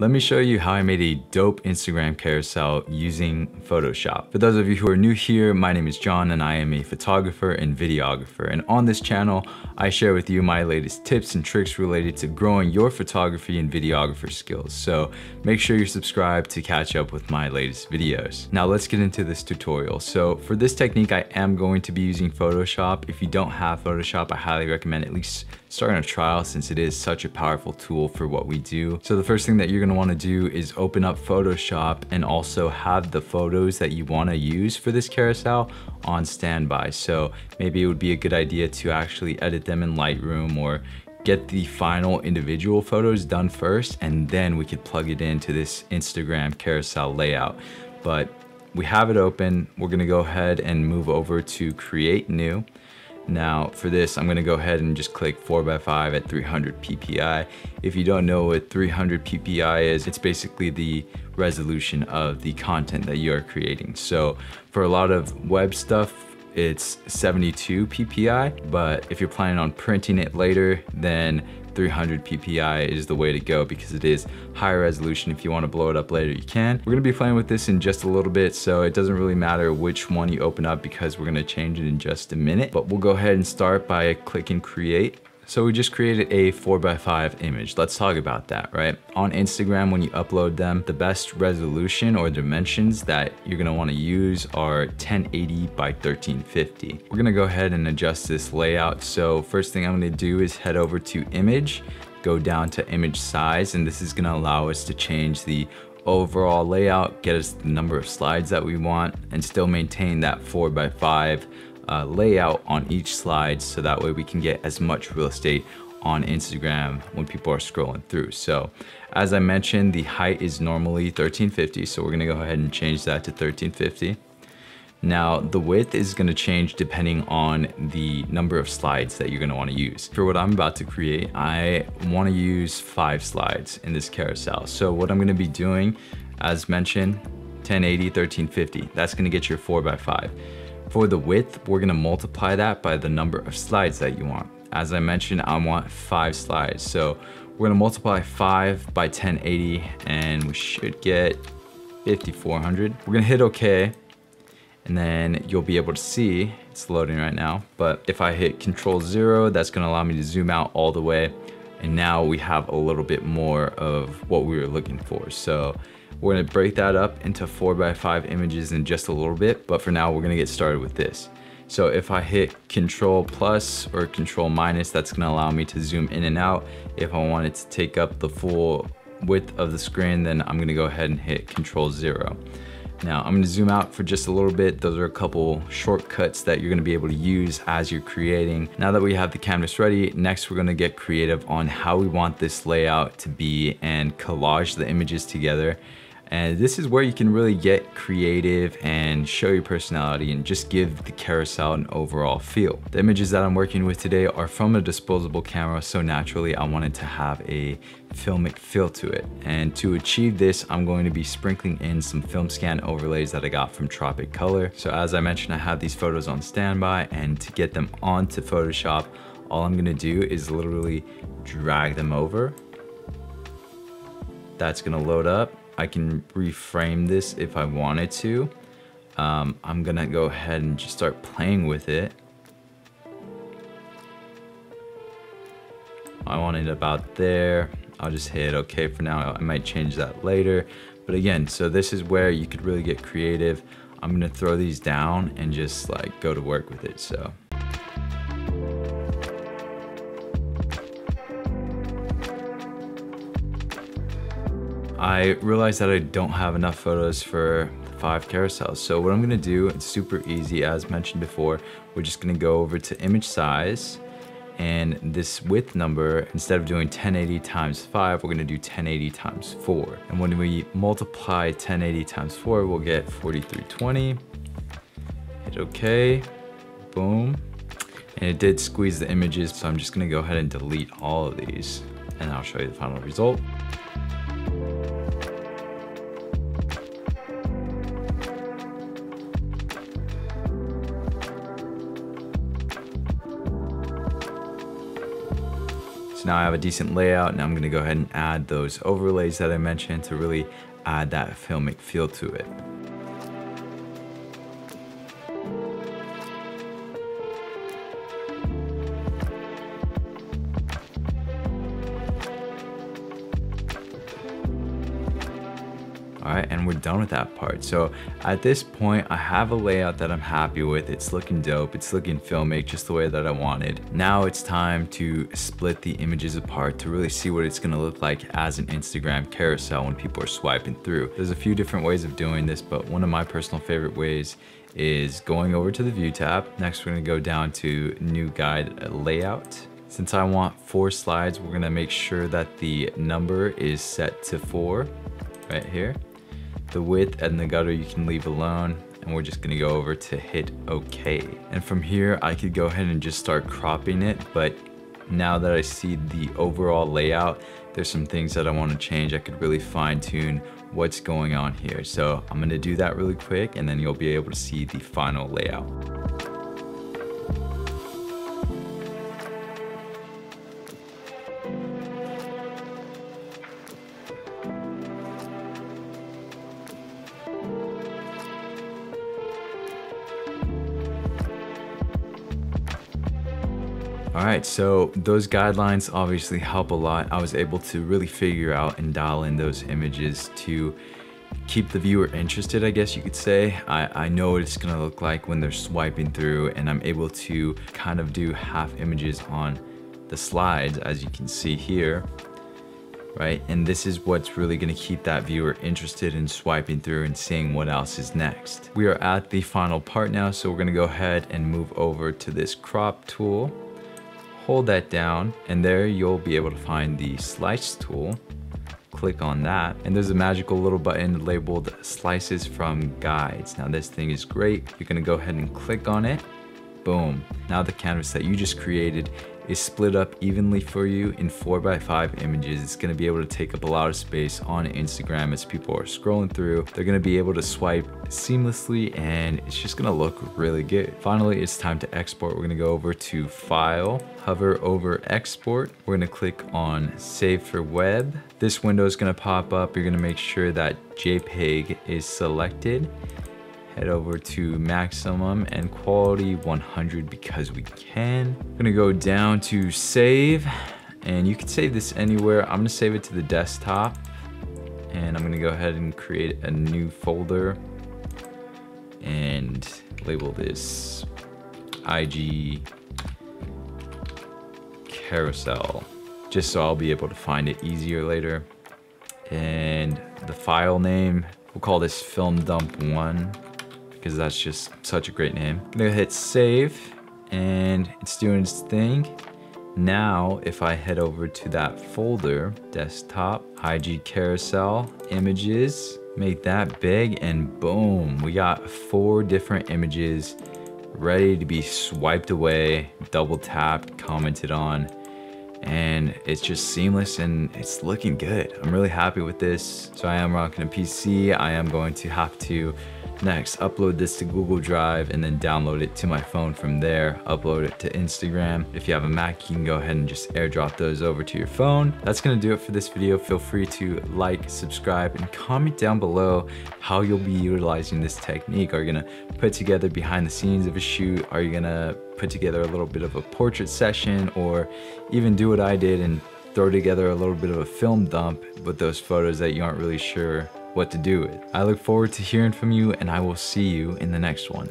let me show you how I made a dope Instagram carousel using Photoshop. For those of you who are new here, my name is John and I am a photographer and videographer. And on this channel, I share with you my latest tips and tricks related to growing your photography and videographer skills. So make sure you're subscribed to catch up with my latest videos. Now let's get into this tutorial. So for this technique, I am going to be using Photoshop. If you don't have Photoshop, I highly recommend at least starting a trial since it is such a powerful tool for what we do. So the first thing that you're gonna wanna do is open up Photoshop and also have the photos that you wanna use for this carousel on standby. So maybe it would be a good idea to actually edit them in Lightroom or get the final individual photos done first and then we could plug it into this Instagram carousel layout. But we have it open. We're gonna go ahead and move over to create new. Now for this, I'm gonna go ahead and just click 4x5 at 300 ppi. If you don't know what 300 ppi is, it's basically the resolution of the content that you are creating. So for a lot of web stuff, it's 72 ppi, but if you're planning on printing it later, then 300 ppi is the way to go because it is higher resolution. If you want to blow it up later, you can. We're to be playing with this in just a little bit, so it doesn't really matter which one you open up because we're to change it in just a minute. But we'll go ahead and start by clicking create. So we just created a 4x5 image. Let's talk about that, right? On Instagram, when you upload them, the best resolution or dimensions that you're gonna wanna use are 1080 by 1350. We're gonna go ahead and adjust this layout. So first thing I'm gonna do is head over to image, go down to image size, and this is gonna allow us to change the overall layout, get us the number of slides that we want, and still maintain that 4x5 uh, layout on each slide so that way we can get as much real estate on Instagram when people are scrolling through. So as I mentioned, the height is normally 1350. So we're gonna go ahead and change that to 1350. Now the width is gonna change depending on the number of slides that you're gonna wanna use. For what I'm about to create, I wanna use five slides in this carousel. So what I'm gonna be doing, as mentioned, 1080, 1350, that's gonna get your four by five. For the width, we're gonna multiply that by the number of slides that you want. As I mentioned, I want five slides. So we're gonna multiply five by 1080 and we should get 5400. We're gonna hit okay and then you'll be able to see, it's loading right now, but if I hit control zero, that's gonna allow me to zoom out all the way. And now we have a little bit more of what we were looking for. So we're gonna break that up into four by five images in just a little bit, but for now we're gonna get started with this. So if I hit control plus or control minus, that's gonna allow me to zoom in and out. If I wanted to take up the full width of the screen, then I'm gonna go ahead and hit control zero. Now I'm gonna zoom out for just a little bit. Those are a couple shortcuts that you're gonna be able to use as you're creating. Now that we have the canvas ready, next we're gonna get creative on how we want this layout to be and collage the images together and this is where you can really get creative and show your personality and just give the carousel an overall feel. The images that I'm working with today are from a disposable camera, so naturally I wanted to have a filmic feel to it. And to achieve this, I'm going to be sprinkling in some film scan overlays that I got from Tropic Colour. So as I mentioned, I have these photos on standby and to get them onto Photoshop, all I'm gonna do is literally drag them over. That's gonna load up I can reframe this if I wanted to. Um, I'm gonna go ahead and just start playing with it. I want it about there. I'll just hit okay for now. I might change that later. But again, so this is where you could really get creative. I'm gonna throw these down and just like go to work with it, so. I realized that I don't have enough photos for five carousels. So what I'm gonna do, it's super easy, as mentioned before, we're just gonna go over to image size, and this width number, instead of doing 1080 times 5, we're going to do 1080 times 4. And when we multiply 1080 times 4, we'll get 4320. Hit OK. Boom. And it did squeeze the images, so I'm just going to go ahead and delete all of these. And I'll show you the final result. So now I have a decent layout and I'm gonna go ahead and add those overlays that I mentioned to really add that filmic feel to it. All right, and we're done with that part. So at this point, I have a layout that I'm happy with. It's looking dope. It's looking filmic just the way that I wanted. Now it's time to split the images apart to really see what it's gonna look like as an Instagram carousel when people are swiping through. There's a few different ways of doing this, but one of my personal favorite ways is going over to the view tab. Next, we're gonna go down to new guide layout. Since I want four slides, we're gonna make sure that the number is set to four right here. The width and the gutter you can leave alone and we're just gonna go over to hit OK. And from here, I could go ahead and just start cropping it, but now that I see the overall layout, there's some things that I wanna change. I could really fine tune what's going on here. So I'm gonna do that really quick and then you'll be able to see the final layout. All right, so those guidelines obviously help a lot. I was able to really figure out and dial in those images to keep the viewer interested, I guess you could say. I, I know what it's gonna look like when they're swiping through and I'm able to kind of do half images on the slides as you can see here, right? And this is what's really gonna keep that viewer interested in swiping through and seeing what else is next. We are at the final part now, so we're gonna go ahead and move over to this crop tool hold that down and there you'll be able to find the slice tool. Click on that and there's a magical little button labeled slices from guides. Now this thing is great. You're gonna go ahead and click on it. Boom. Now the canvas that you just created is split up evenly for you in 4x5 images. It's gonna be able to take up a lot of space on Instagram as people are scrolling through. They're gonna be able to swipe seamlessly and it's just gonna look really good. Finally, it's time to export. We're gonna go over to File, hover over Export. We're gonna click on Save for Web. This window is gonna pop up. You're gonna make sure that JPEG is selected head over to maximum and quality 100 because we can. I'm gonna go down to save and you can save this anywhere. I'm gonna save it to the desktop and I'm gonna go ahead and create a new folder and label this IG carousel just so I'll be able to find it easier later. And the file name, we'll call this film dump one because that's just such a great name. I'm gonna hit save and it's doing its thing. Now, if I head over to that folder, desktop, IG carousel, images, make that big and boom, we got four different images ready to be swiped away, double tapped, commented on, and it's just seamless and it's looking good. I'm really happy with this. So I am rocking a PC. I am going to have to Next, upload this to Google Drive and then download it to my phone from there, upload it to Instagram. If you have a Mac, you can go ahead and just airdrop those over to your phone. That's gonna do it for this video. Feel free to like, subscribe, and comment down below how you'll be utilizing this technique. Are you gonna put together behind the scenes of a shoot? Are you gonna put together a little bit of a portrait session or even do what I did and throw together a little bit of a film dump with those photos that you aren't really sure what to do with. I look forward to hearing from you and I will see you in the next one.